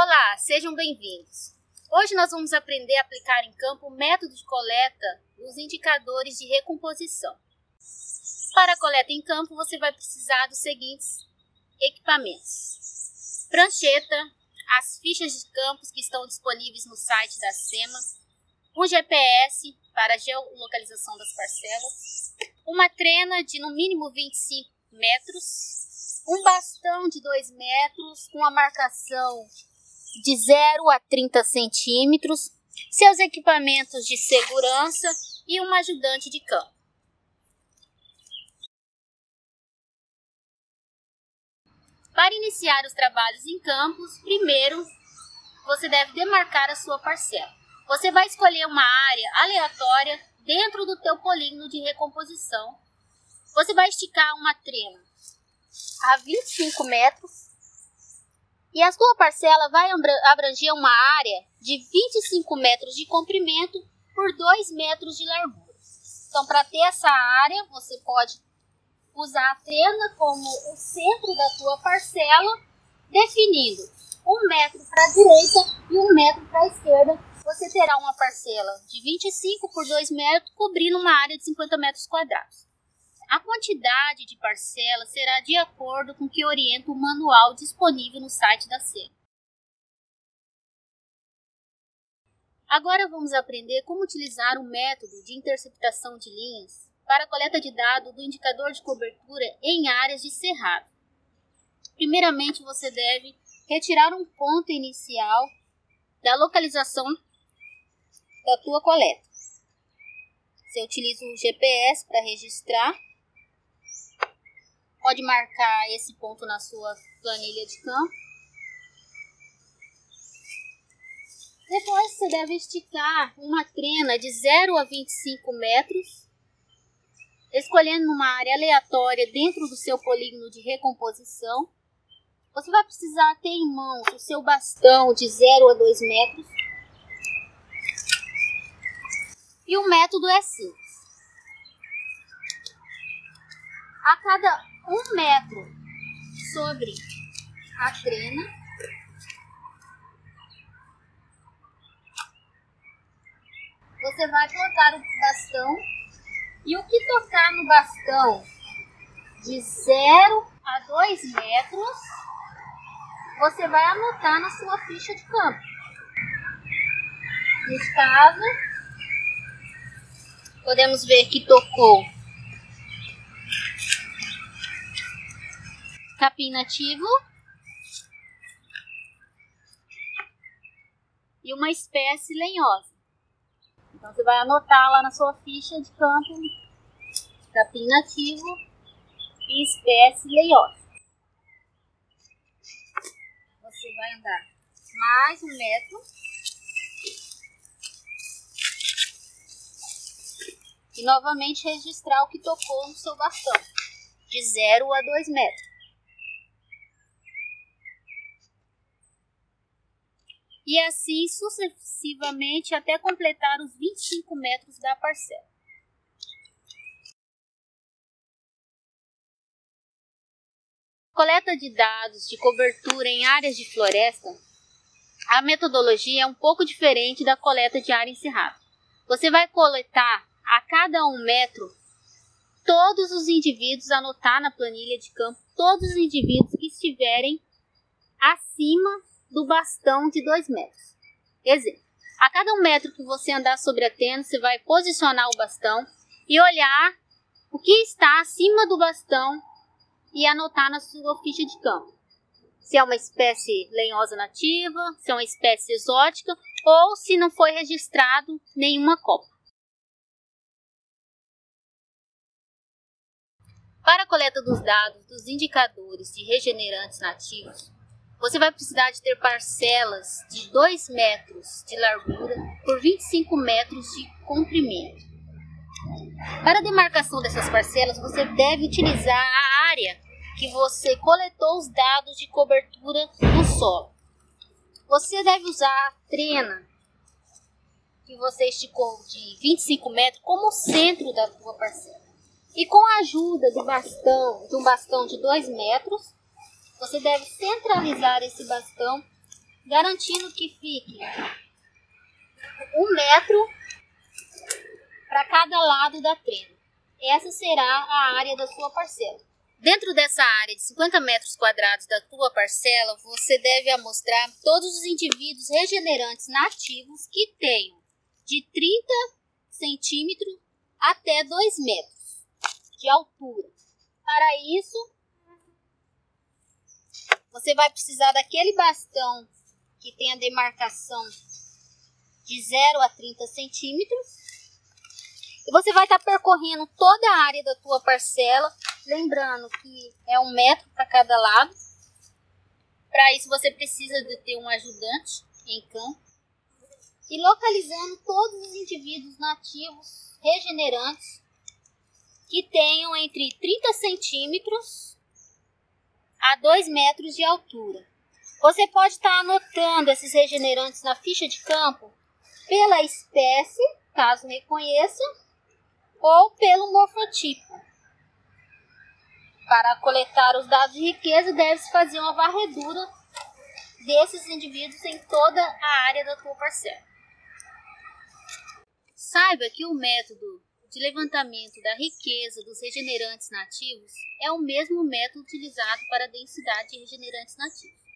Olá, sejam bem-vindos. Hoje nós vamos aprender a aplicar em campo o método de coleta dos indicadores de recomposição. Para a coleta em campo, você vai precisar dos seguintes equipamentos: prancheta, as fichas de campos que estão disponíveis no site da SEMA, um GPS para a geolocalização das parcelas, uma trena de no mínimo 25 metros, um bastão de 2 metros com a marcação de 0 a 30 centímetros, seus equipamentos de segurança e um ajudante de campo. Para iniciar os trabalhos em campos, primeiro você deve demarcar a sua parcela. Você vai escolher uma área aleatória dentro do teu polígono de recomposição. Você vai esticar uma trena a 25 metros e a sua parcela vai abranger uma área de 25 metros de comprimento por 2 metros de largura. Então, para ter essa área, você pode usar a trena como o centro da tua parcela, definindo um metro para a direita e um metro para a esquerda. Você terá uma parcela de 25 por 2 metros, cobrindo uma área de 50 metros quadrados. A quantidade de parcelas será de acordo com o que orienta o manual disponível no site da SEM. Agora vamos aprender como utilizar o método de interceptação de linhas para a coleta de dados do indicador de cobertura em áreas de cerrado. Primeiramente, você deve retirar um ponto inicial da localização da tua coleta. Você utiliza o GPS para registrar Pode marcar esse ponto na sua planilha de campo. Depois você deve esticar uma trena de 0 a 25 metros, escolhendo uma área aleatória dentro do seu polígono de recomposição. Você vai precisar ter em mãos o seu bastão de 0 a 2 metros. E o método é simples. A cada um metro sobre a trena. Você vai colocar o bastão e o que tocar no bastão de 0 a 2 metros, você vai anotar na sua ficha de campo. Nesse caso, podemos ver que tocou capim nativo e uma espécie lenhosa. Então você vai anotar lá na sua ficha de campo capim nativo e espécie lenhosa. Você vai andar mais um metro e novamente registrar o que tocou no seu bastão, de 0 a 2 metros. E assim sucessivamente até completar os 25 metros da parcela. Coleta de dados de cobertura em áreas de floresta. A metodologia é um pouco diferente da coleta de área encerrada. Você vai coletar a cada um metro todos os indivíduos, anotar na planilha de campo todos os indivíduos que estiverem acima do bastão de 2 metros. Exemplo, a cada um metro que você andar sobre a tenda, você vai posicionar o bastão e olhar o que está acima do bastão e anotar na sua ficha de campo. Se é uma espécie lenhosa nativa, se é uma espécie exótica ou se não foi registrado nenhuma copa. Para a coleta dos dados dos indicadores de regenerantes nativos, você vai precisar de ter parcelas de 2 metros de largura por 25 metros de comprimento. Para a demarcação dessas parcelas, você deve utilizar a área que você coletou os dados de cobertura do solo. Você deve usar a trena que você esticou de 25 metros como centro da sua parcela. E com a ajuda do bastão, de um bastão de 2 metros, você deve centralizar esse bastão garantindo que fique um metro para cada lado da trena. Essa será a área da sua parcela. Dentro dessa área de 50 metros quadrados da tua parcela, você deve amostrar todos os indivíduos regenerantes nativos que tenham de 30 centímetros até 2 metros de altura. Para isso, você vai precisar daquele bastão que tem a demarcação de 0 a 30 centímetros. E você vai estar percorrendo toda a área da tua parcela, lembrando que é um metro para cada lado. Para isso você precisa de ter um ajudante em campo. E localizando todos os indivíduos nativos regenerantes que tenham entre 30 centímetros a 2 metros de altura. Você pode estar anotando esses regenerantes na ficha de campo pela espécie, caso reconheça, ou pelo morfotipo. Para coletar os dados de riqueza, deve-se fazer uma varredura desses indivíduos em toda a área da tua parcela. Saiba que o método de levantamento da riqueza dos regenerantes nativos é o mesmo método utilizado para a densidade de regenerantes nativos.